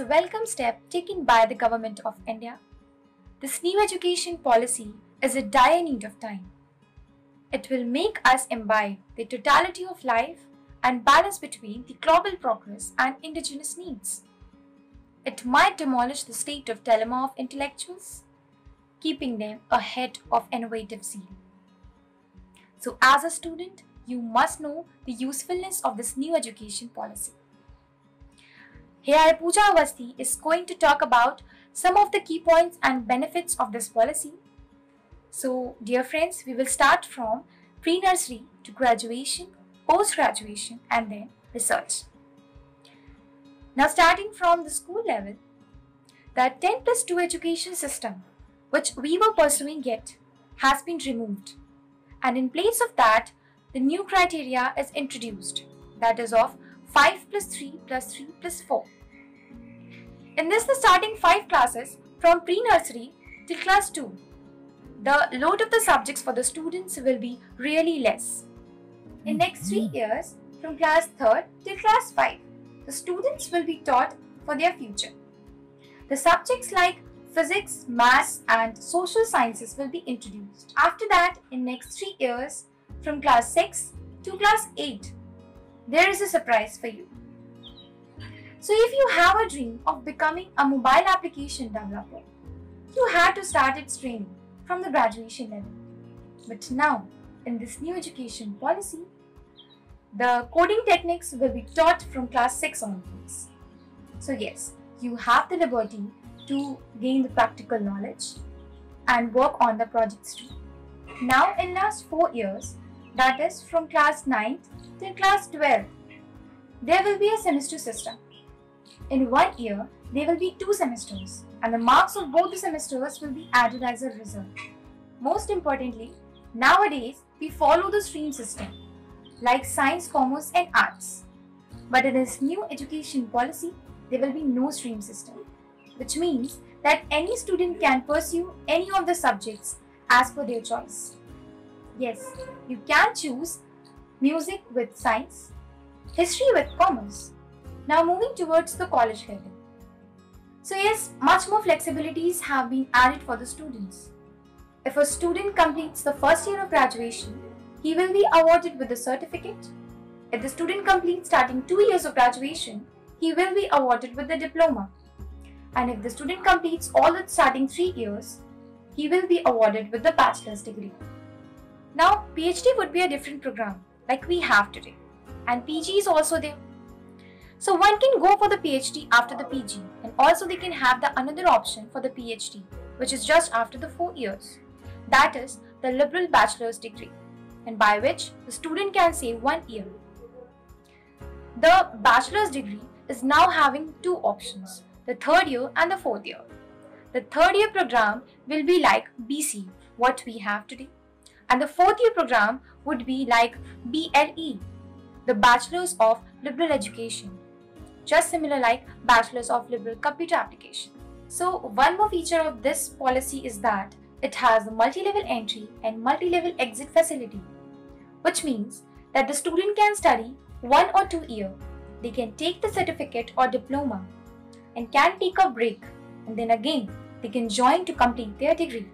a welcome step taken by the Government of India. This new education policy is a dire need of time. It will make us imbibe the totality of life and balance between the global progress and indigenous needs. It might demolish the state of dilemma of intellectuals, keeping them ahead of innovative zeal. So as a student, you must know the usefulness of this new education policy. Here Pooja Awasthi is going to talk about some of the key points and benefits of this policy. So dear friends, we will start from pre-nursery to graduation, post-graduation and then research. Now starting from the school level, the 10 plus 2 education system which we were pursuing yet has been removed and in place of that the new criteria is introduced that is of 5 plus 3 plus 3 plus 4. In this the starting 5 classes from pre-nursery till class 2 the load of the subjects for the students will be really less. In next 3 mm-hmm. years from class 3rd till class 5 the students will be taught for their future. The subjects like physics, maths and social sciences will be introduced. After that, in next 3 years, from class 6 to class 8, there is a surprise for you. So if you have a dream of becoming a mobile application developer, you had to start its training from the graduation level. But now, in this new education policy, the coding techniques will be taught from class 6 onwards. So yes, you have the liberty to gain the practical knowledge and work on the projects too. Now in last 4 years, that is from class 9th till class 12, there will be a semester system. In one year, there will be two semesters and the marks of both the semesters will be added as a result. Most importantly, nowadays we follow the stream system like science, commerce and arts. But in this new education policy, there will be no stream system, which means that any student can pursue any of the subjects as per their choice. Yes, you can choose music with science, history with commerce. Now moving towards the college level. So yes, much more flexibilities have been added for the students. If a student completes the first year of graduation he will be awarded with a certificate. If the student completes starting 2 years of graduation, he will be awarded with the diploma. And if the student completes all the starting 3 years, he will be awarded with the bachelor's degree. PhD would be a different program like we have today. And PG is also there. So one can go for the PhD after the PG and also they can have the another option for the PhD which is just after the 4 years. That is the liberal bachelor's degree and by which the student can save one year. The bachelor's degree is now having two options, the third year and the fourth year. The third year program will be like BC, what we have today. And the fourth year program would be like BLE, the Bachelor's of Liberal Education. Just similar like Bachelor's of Liberal Computer Application. So one more feature of this policy is that it has a multi-level entry and multi-level exit facility, which means that the student can study one or two year. They can take the certificate or diploma and can take a break and then again they can join to complete their degree.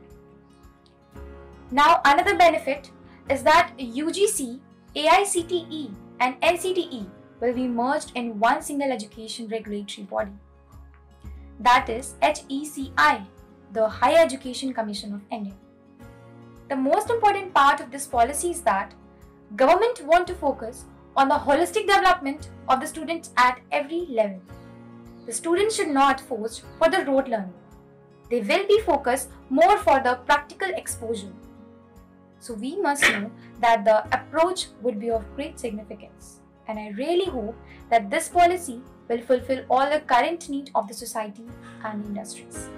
Now another benefit is that UGC, AICTE and NCTE will be merged in one single education regulatory body. That is HECI the Higher Education Commission of India. The most important part of this policy is that government want to focus on the holistic development of the students at every level. The students should not force for the rote learning. They will be focused more for the practical exposure. So we must know that the approach would be of great significance. And I really hope that this policy will fulfill all the current need of the society and industries.